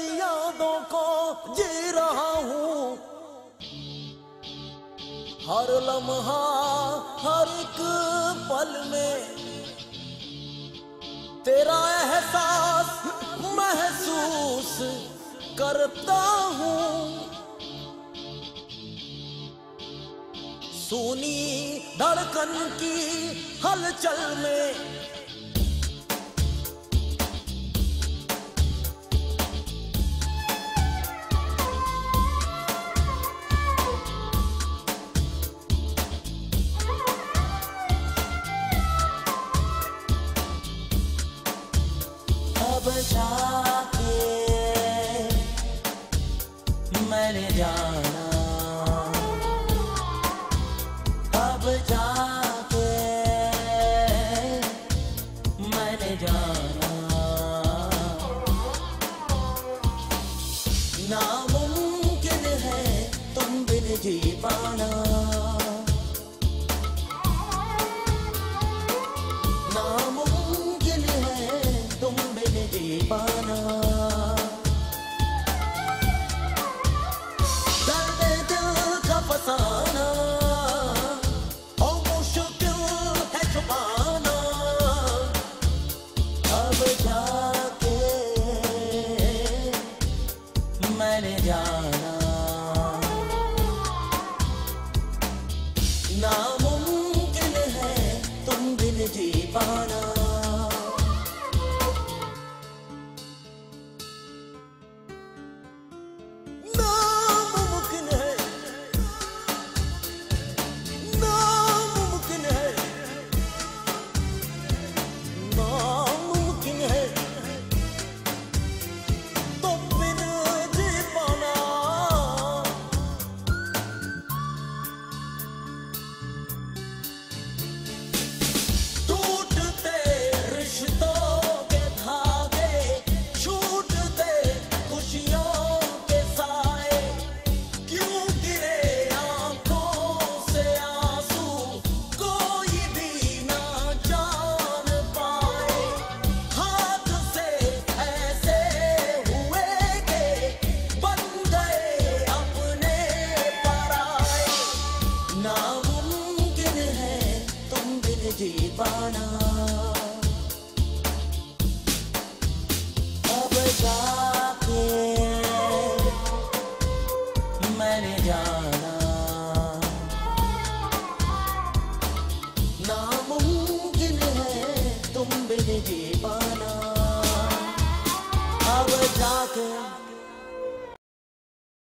तेरी यादों को जी रहा हूँ। हर लम्हा, हर एक पल में तेरा एहसास महसूस करता हूँ। सुनी धड़कन की हलचल में मैंने जाना। नामुमकिन है तुम बिन जी पाना। नामुमकिन है तुम बिन जी पाना। मैंने जाना। नामुमकिन है तुम बिन जी पाना तुम